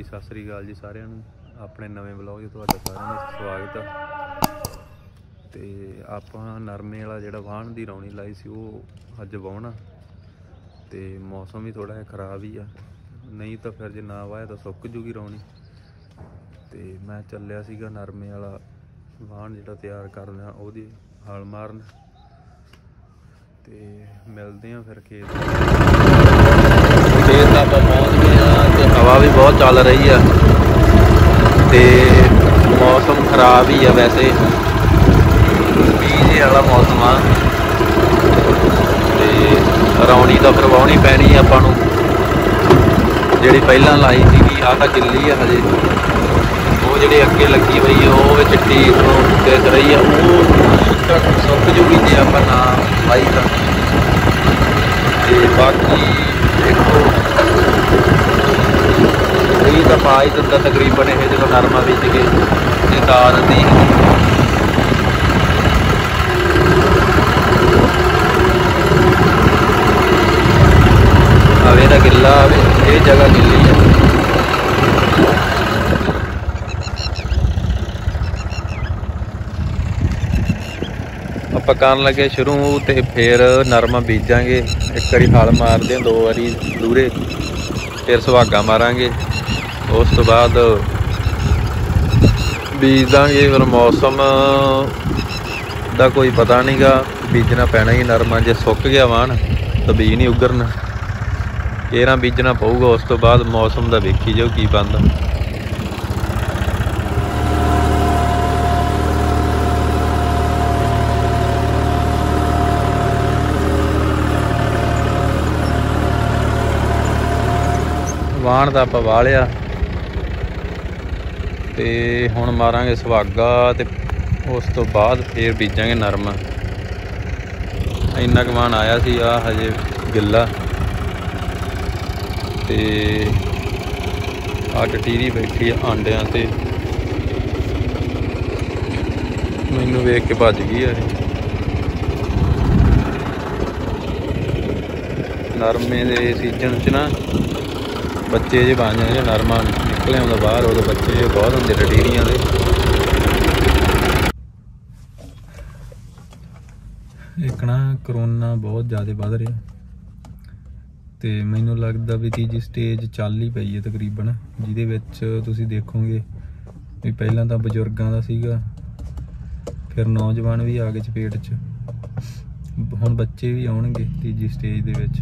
ਹਾਂਜੀ ਸਤਿ ਸ੍ਰੀ ਅਕਾਲ ਜੀ ਸਾਰਿਆਂ ਨੂੰ। ਆਪਣੇ ਨਵੇਂ ਵਲੌਗ 'ਚ ਤੁਹਾਡਾ ਸਾਰਿਆਂ ਦਾ ਸਵਾਗਤ ਆ। ਤੇ ਆਪਾਂ ਨਰਮੇ ਵਾਲਾ ਜਿਹੜਾ ਵਾਹਣ ਦੀ ਰੌਣੀ ਲਾਈ ਸੀ, ਉਹ ਅੱਜ ਵਾਹੁਣਾ। ਤੇ ਮੌਸਮ ਵੀ ਥੋੜਾ ਜਿਹਾ ਖਰਾਬ ਹੀ ਆ। ਨਹੀਂ ਤਾਂ ਫਿਰ ਜੇ ਨਾ ਵਾਇਆ ਤਾਂ ਸੁੱਕ ਜੂਗੀ ਰੌਣੀ। ਤੇ ਮੈਂ ਚੱਲਿਆ ਸੀਗਾ ਨਰਮੇ ਵਾਲਾ ਵਾਹਣ ਜਿਹੜਾ ਤਿਆਰ ਕਰਨਾ ਉਹਦੀ ਹਲ ਮਾਰਨ। ਤੇ ਮਿਲਦੇ ਆ ਫਿਰ ਖੇਤ। ਖੇਤ ਆਪਾਂ ਪਹੁੰਚ ਗਏ ਆ। ਹਵਾ ਵੀ ਬਹੁਤ ਚੱਲ ਰਹੀ ਆ ਤੇ ਮੌਸਮ ਖਰਾਬ ਹੀ ਆ ਵੈਸੇ। ਮੀਂਹ ਵਾਲਾ ਮੌਸਮ ਆ। ਤੇ ਰੌਣੀ ਤਾਂ ਫਿਰ ਵਾਹੁਣੀ ਪੈਣੀ ਆਪਾਂ ਨੂੰ। ਜਿਹੜੀ ਪਹਿਲਾਂ ਲਾਈ ਸੀਗੀ, ਆਹ ਤਾਂ ਗਿੱਲੀ ਆ ਹਜੇ। ਉਹ ਜਿਹੜੀ ਅੱਗੇ ਲੱਗੀ ਹੋਈ ਆ, ਉਹ ਵਿੱਚ ਚਿੱਟੀ ਨੂੰ ਰਹੀ ਆ। ਉਹ ਸੁੱਕ ਸੁੱਕ ਜੂਗੀ ਜੇ ਆਪਾਂ ਨਾ ਲਾਈ ਤਾਂ। ਤੇ ਬਾਕੀ ਦੇਖੋ ਇਹ ਤਾਂ ਪਾ ਹੀ ਦਿੰਦਾ ਤਕਰੀਬਨ ਇਹ ਜਦੋਂ ਨਰਮਾ ਵਿੱਚ ਕੇ ਤੇ ਦਾਲ ਦੀ ਆਵੇ ਦਾ ਗਿੱਲਾ ਆਵੇ, ਇਹ ਜਗ੍ਹਾ ਗਿੱਲੀ ਹੈ ਆਪਾਂ ਕਰਨ ਲੱਗੇ ਸ਼ੁਰੂ ਤੇ ਫਿਰ ਨਰਮਾ ਬੀਜਾਂਗੇ। ਇੱਕ ਵਾਰੀ ਹਲ ਮਾਰਦੇ ਹਾਂ, ਦੋ ਵਾਰੀ ਦੂਰੇ। ਫਿਰ ਸੁਹਾਗਾ ਮਾਰਾਂਗੇ। ਉਸ ਤੋਂ ਬਾਅਦ ਬੀਜ ਦਾਂਗੇ ਫਿਰ ਮੌਸਮ ਦਾ ਕੋਈ ਪਤਾ ਨਹੀਂਗਾ। ਬੀਜਣਾ ਪੈਣਾ ਹੀ ਨਰਮਾ ਜੇ ਸੁੱਕ ਗਿਆ ਵਾਣ ਤਾਂ ਬੀਜ ਨਹੀਂ ਉਗਰਨਾ। ਕੇਰਾਂ ਬੀਜਣਾ ਪਊਗਾ, ਉਸ ਤੋਂ ਬਾਅਦ ਮੌਸਮ ਦਾ ਵੇਖੀ ਜਾਓ ਕੀ ਬਣਦਾ। ਵਾਣ ਦਾ ਆਪਾਂ ਵਾਹ ਲਿਆ ਤੇ ਹੁਣ ਮਾਰਾਂਗੇ ਸੁਹਾਗਾ ਤੇ ਉਸ ਤੋਂ ਬਾਅਦ ਫੇਰ ਬੀਜਾਂਗੇ ਨਰਮਾ। ਇੰਨਾ ਕੁ ਵਾਣ ਆਇਆ ਸੀ ਆ ਹਜੇ ਗਿੱਲਾ। ਤੇ ਆ ਟਟੀਰੀ ਬੈਠੀ ਆ ਆਂਡਿਆਂ ਤੇ। ਮੈਨੂੰ ਵੇਖ ਕੇ ਭੱਜ ਗਈ ਆ ਨਰਮੇ ਦੇ ਸੀਜ਼ਨ 'ਚ ਨਾ ਬੱਚੇ ਜੇ ਬਣ ਜਾਂਦੇ ਨਰਮਾ ਨਿਕਲੇ ਆਉਂਦਾ ਬਾਹਰ ਉਦੋਂ ਬੱਚੇ ਜਿਹੇ ਬਹੁਤ ਹੁੰਦੇ ਟਟੀਰੀਆਂ ਦੇ। ਇੱਕ ਨਾ ਕਰੋਨਾ ਬਹੁਤ ਜ਼ਿਆਦਾ ਵੱਧ ਰਿਹਾ। ਤੇ ਮੈਨੂੰ ਲੱਗਦਾ ਵੀ ਤੀਜੀ ਸਟੇਜ ਚੱਲ ਹੀ ਪਈ ਹੈ ਤਕਰੀਬਨ, ਜਿਹਦੇ ਵਿੱਚ ਤੁਸੀਂ ਦੇਖੋਗੇ ਵੀ ਪਹਿਲਾਂ ਤਾਂ ਬਜ਼ੁਰਗਾਂ ਦਾ ਸੀਗਾ, ਫਿਰ ਨੌਜਵਾਨ ਵੀ ਆ ਗਏ ਚਪੇਟ 'ਚ। ਹੁਣ ਬੱਚੇ ਵੀ ਆਉਣਗੇ ਤੀਜੀ ਸਟੇਜ ਦੇ ਵਿੱਚ।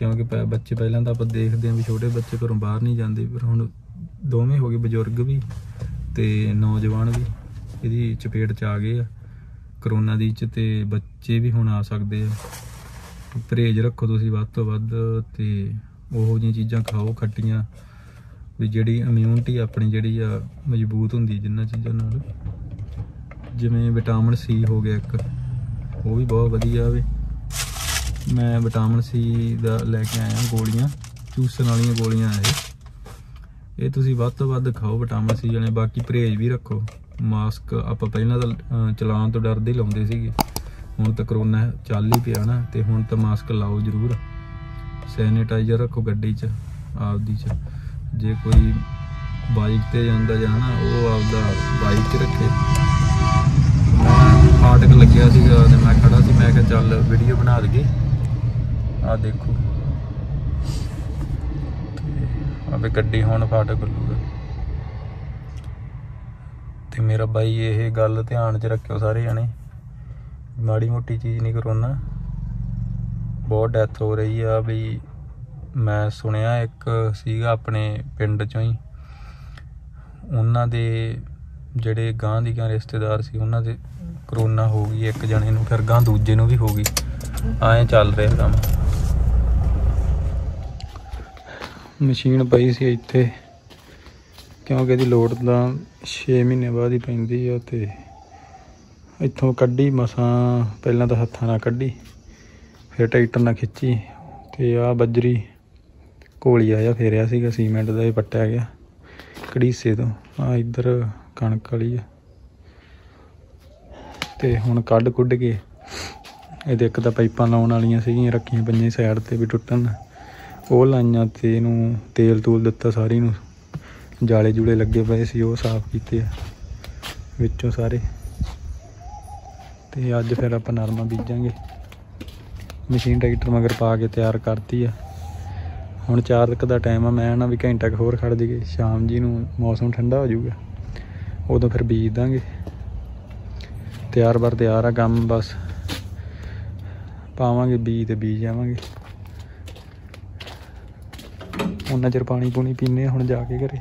ਕਿਉਂਕਿ ਪ- ਬੱਚੇ ਪਹਿਲਾਂ ਤਾਂ ਆਪਾਂ ਦੇਖਦੇ ਆਂ ਵੀ ਛੋਟੇ ਬੱਚੇ ਘਰੋਂ ਬਾਹਰ ਨਹੀਂ ਜਾਂਦੇ, ਪਰ ਹੁਣ ਦੋਵੇਂ ਹੋ ਗਏ ਬਜ਼ੁਰਗ ਵੀ ਤੇ ਨੌਜਵਾਨ ਵੀ, ਇਹਦੀ ਚਪੇਟ 'ਚ ਆ ਗਏ ਆ। ਕਰੋਨਾ ਦੀ ਚ ਤੇ ਬੱਚੇ ਵੀ ਹੁਣ ਆ ਸਕਦੇ ਆ। ਪਰਹੇਜ਼ ਰੱਖੋ ਤੁਸੀਂ ਵੱਧ ਤੋਂ ਵੱਧ ਤੇ ਉਹੋ ਜਿਹੀਆਂ ਚੀਜ਼ਾਂ ਖਾਓ ਖੱਟੀਆਂ, ਵੀ ਜਿਹੜੀ ਇਮਿਊਨਿਟੀ ਆਪਣੀ ਜਿਹੜੀ ਆ ਮਜ਼ਬੂਤ ਹੁੰਦੀ ਜਿੰਨਾਂ ਚੀਜ਼ਾਂ ਨਾਲ। ਜਿਵੇਂ ਵਿਟਾਮਿਨ ਸੀ ਹੋ ਗਿਆ ਇੱਕ, ਉਹ ਵੀ ਬਹੁਤ ਵਧੀਆ ਵੇ। ਮੈਂ ਵਿਟਾਮਿਨ ਸੀ ਦਾ ਲੈ ਕੇ ਆਇਆ ਗੋਲੀਆਂ ਚੂਸਣ ਵਾਲੀਆਂ ਗੋਲੀਆਂ ਆ ਇਹ। ਇਹ ਤੁਸੀਂ ਵੱਧ ਤੋਂ ਵੱਧ ਖਾਓ, ਵਿਟਾਮਿਨ ਸੀ ਵਾਲੇ ਬਾਕੀ ਪਰਹੇਜ਼ ਵੀ ਰੱਖੋ। ਮਾਸਕ ਆਪਾਂ ਪਹਿਲਾਂ ਤਾਂ ਚਲਾਉਣ ਤੋਂ ਡਰਦੇ ਲਾਉਂਦੇ ਸੀਗੇ। ਹੁਣ ਤਾਂ ਕਰੋਨਾ ਚੱਲ ਹੀ ਪਿਆ ਨਾ, ਤੇ ਹੁਣ ਤਾਂ ਮਾਸਕ ਲਾਓ ਜ਼ਰੂਰ। ਸੈਨੀਟਾਈਜ਼ਰ ਰੱਖੋ ਗੱਡੀ 'ਚ, ਆਪਦੀ 'ਚ। ਜੇ ਕੋਈ ਬਾਈਕ ਤੇ ਜਾਂਦਾ ਜਾਣਾ ਉਹ ਆਪਦਾ ਬਾਈਕ 'ਚ ਰੱਖੇ। ਮੈਂ ਫਾਟਕ ਲੱਗਿਆ ਸੀਗਾ ਤੇ ਮੈਂ ਖੜਾ ਸੀ, ਮੈਂ ਕਿਹਾ ਚੱਲ ਵੀਡੀਓ ਬਣਾ ਦਈਏ। ਆ ਦੇਖੋ। ਆਵੇ ਗੱਡੀ ਹੁਣ ਫਾਟਕ ਖੁੱਲੂਗਾ ਤੇ ਮੇਰਾ ਬਾਈ ਇਹ ਗੱਲ ਧਿਆਨ 'ਚ ਰੱਖਿਓ ਸਾਰੇ ਜਣੇ। ਮਾੜੀ ਮੋਟੀ ਚੀਜ਼ ਨਹੀਂ ਕਰੋਨਾ ਬਹੁਤ ਡੈਥ ਹੋ ਰਹੀ ਆ ਬਈ ਮੈਂ ਸੁਣਿਆ ਇੱਕ ਸੀਗਾ ਆਪਣੇ ਪਿੰਡ ਚੋਂ ਹੀ। ਉਹਨਾਂ ਦੇ ਜਿਹੜੇ ਗਾਂ ਦੀ ਗਾਂ ਰਿਸ਼ਤੇਦਾਰ ਸੀ, ਉਹਨਾਂ ਦੇ ਕਰੋਨਾ ਹੋ ਗਈ, ਇੱਕ ਜਣੇ ਨੂੰ, ਫਿਰ ਗਾਂ ਦੂਜੇ ਨੂੰ ਵੀ ਹੋ ਗਈ। ਐਂ ਚੱਲ ਰਿਹਾ ਕੰਮ। ਮਸ਼ੀਨ ਪਈ ਸੀ ਇੱਥੇ, ਕਿਉਂਕਿ ਇਹਦੀ ਲੋਡ ਤਾਂ 6 ਮਹੀਨੇ ਬਾਅਦ ਹੀ ਪੈਂਦੀ ਆ ਤੇ ਇੱਥੋਂ ਕੱਢੀ, ਮਸਾਂ ਪਹਿਲਾਂ ਤਾਂ ਹੱਥਾਂ ਨਾਲ ਕੱਢੀ, ਫਿਰ ਟਰੈਕਟਰ ਨਾਲ ਖਿੱਚੀ ਤੇ ਆ ਬੱਜਰੀ ਕੋਲੀ ਆਇਆ, ਫੇਰਿਆ ਸੀਗਾ, ਸੀਮੈਂਟ ਦਾ ਇਹ ਪੱਟਿਆ ਗਿਆ ਕੜੀਸੇ ਤੋਂ ਆ ਇੱਧਰ ਕਣਕ ਵਾਲੀ ਆ। ਤੇ ਹੁਣ ਕੱਢ ਕੁੱਢ ਕੇ ਇਹਦੇ ਇੱਕ ਤਾਂ ਪਾਈਪਾਂ ਲਾਉਣ ਵਾਲੀਆਂ ਸੀਗੀਆਂ, ਰੱਖੀਆਂ ਪੰਜੇ ਸਾਈਡ ਤੇ ਵੀ ਟੁੱਟਣ। ਉਹ ਲਾਈਆਂ ਤੇ ਇਹਨੂੰ ਤੇਲ ਤੂਲ ਦਿੱਤਾ ਸਾਰੀ ਨੂੰ। ਜਾਲੇ ਜੂਲੇ ਲੱਗੇ ਪਏ ਸੀ, ਉਹ ਸਾਫ਼ ਕੀਤੇ ਆ, ਵਿੱਚੋਂ ਸਾਰੇ। ਤੇ ਅੱਜ ਫਿਰ ਆਪਾਂ ਨਰਮਾ ਬੀਜਾਂਗੇ। ਮਸ਼ੀਨ ਟਰੈਕਟਰ ਮਗਰ ਪਾ ਕੇ ਤਿਆਰ ਕਰਤੀ ਆ। ਹੁਣ 4 ਤੱਕ ਦਾ ਟਾਈਮ ਆ, ਮੈਂ ਨਾ ਵੀ ਘੰਟਾ ਕੁ ਹੋਰ ਖੜ ਜੀਗੇ ਸ਼ਾਮ ਜੀ ਨੂੰ ਮੌਸਮ ਠੰਡਾ ਹੋ ਜਾਊਗਾ। ਉਦੋਂ ਫਿਰ ਬੀਜ ਦਾਂਗੇ। ਤਿਆਰ ਬਰ ਤਿਆਰ ਆ, ਕੰਮ ਬਸ। ਪਾਵਾਂਗੇ ਬੀਜ ਤੇ ਬੀਜ ਜਾਵਾਂਗੇ ਉਹਨਾਂ ਚਿਰ ਪਾਣੀ ਪੂਣੀ ਪੀਨੇ ਹੁਣ ਜਾ ਕੇ ਘਰੇ।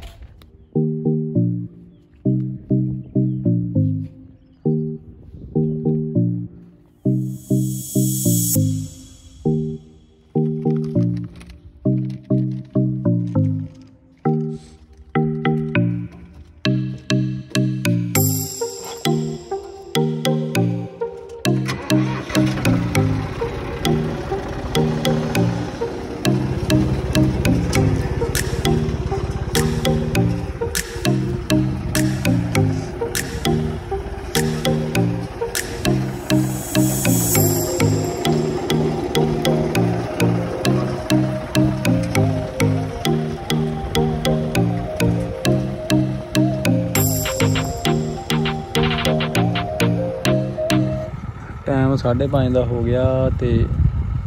5:30 ਦਾ ਹੋ ਗਿਆ ਤੇ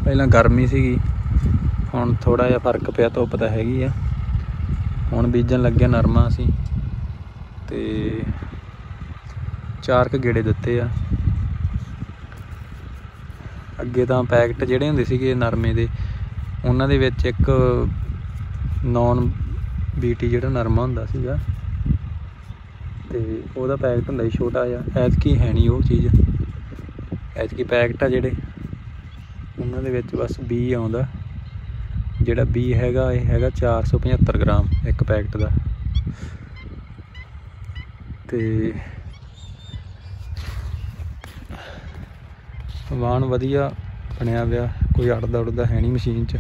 ਪਹਿਲਾਂ ਗਰਮੀ ਸੀਗੀ। ਹੁਣ ਥੋੜਾ ਜਿਹਾ ਫ਼ਰਕ ਪਿਆ, ਧੁੱਪ ਤਾਂ ਹੈਗੀ ਆ। ਹੁਣ ਬੀਜਣ ਲੱਗਿਆ ਨਰਮਾ ਅਸੀਂ ਤੇ ਚਾਰ ਕ ਗੇੜੇ ਦਿੱਤੇ ਆ। ਅੱਗੇ ਤਾਂ ਪੈਕਟ ਜਿਹੜੇ ਹੁੰਦੇ ਸੀਗੇ ਨਰਮੇ ਦੇ, ਉਹਨਾਂ ਦੇ ਵਿੱਚ ਇੱਕ ਨੌਨ ਬੀਟੀ ਜਿਹੜਾ ਨਰਮਾ ਹੁੰਦਾ ਸੀਗਾ। ਤੇ ਉਹਦਾ ਪੈਕਟ ਹੁੰਦਾ ਸੀ ਛੋਟਾ ਜਿਹਾ, ਐਤਕੀ ਹੈ ਨਹੀਂ ਉਹ ਚੀਜ਼। ਐਤਕੀ ਪੈਕਟ ਆ ਜਿਹੜੇ। ਉਹਨਾਂ ਦੇ ਵਿੱਚ ਬਸ 20 ਆਉਂਦਾ। ਜਿਹੜਾ 20 ਹੈਗਾ, ਇਹ ਹੈਗਾ 475 ਗ੍ਰਾਮ ਇੱਕ ਪੈਕਟ ਦਾ। ਤੇ ਵਾਹਣ ਵਧੀਆ ਬਣਿਆ ਹੋਇਆ ਕੋਈ ਅੜਦਾ ਉੜਦਾ ਹੈ ਨਹੀਂ ਮਸ਼ੀਨ 'ਚ।